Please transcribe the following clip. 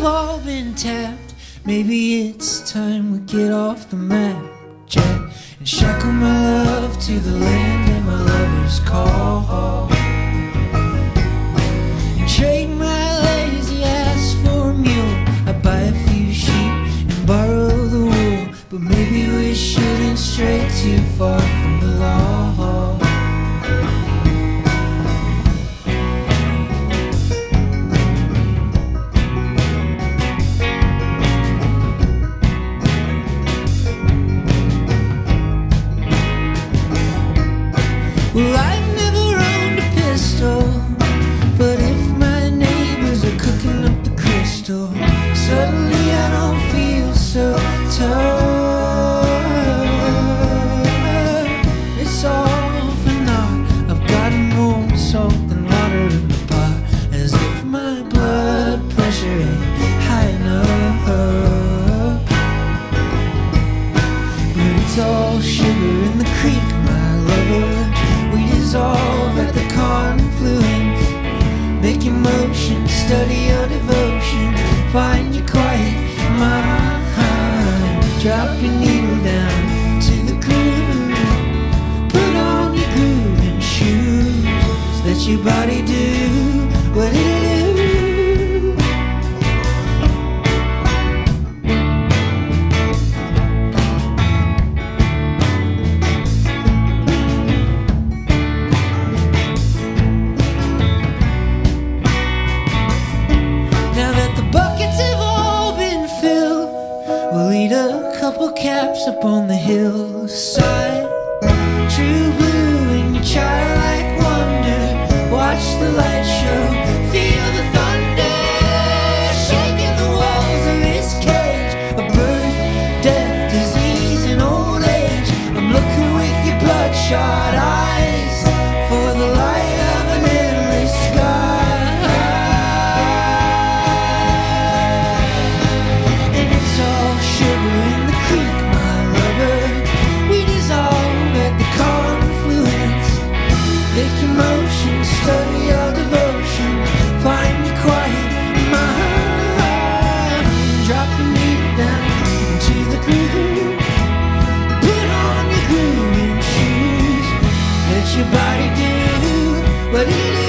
we've all been tapped. Maybe it's time we get off the map, Jack. And shackle my love to the land and my lover's call. And trade my lazy ass for a mule. I buy a few sheep and borrow the wool. But maybe we shouldn't stray too far. Japanese. A couple caps up on the hillside. True blue and childlike wonder. Watch the light. But